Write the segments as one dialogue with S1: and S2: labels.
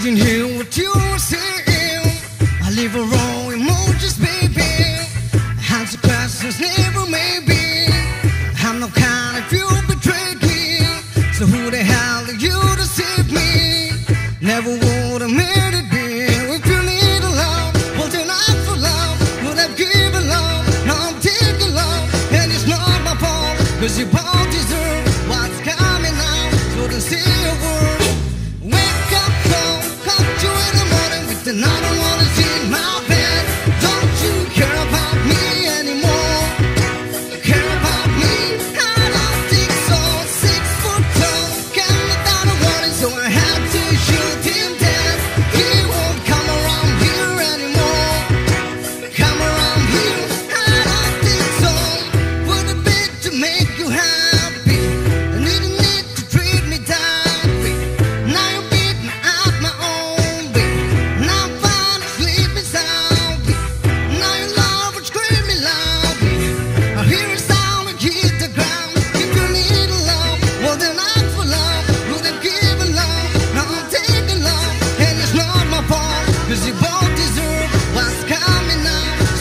S1: didn't hear what you were saying. I live a wrong emotions, baby. Answer questions, never maybe. I'm not kind if you betrayed me. So who the hell are you to save me? Never would have made it big. If you need a love, then I for love. Would have given love, now I'm taking love. And it's not my fault, cause you And I don't wanna see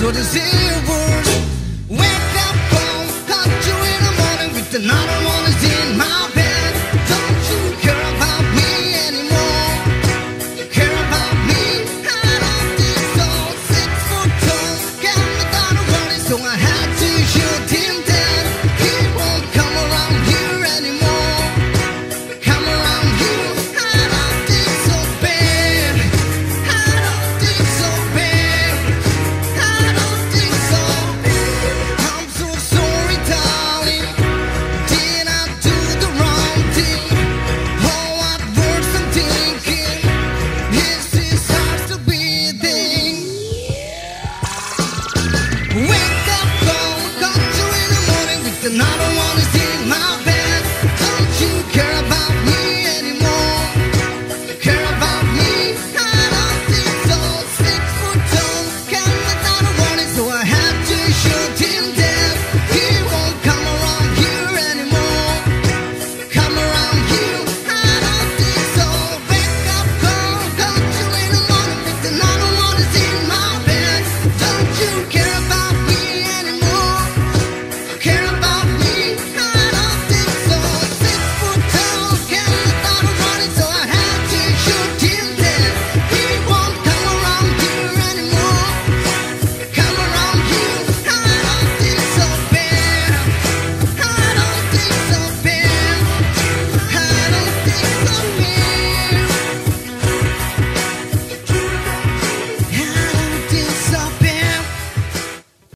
S1: so the silly. Wake up, don't you in the morning with another one in my bed. Don't you care about me anymore? Care about me? Six foot tall, so I had to shoot him down.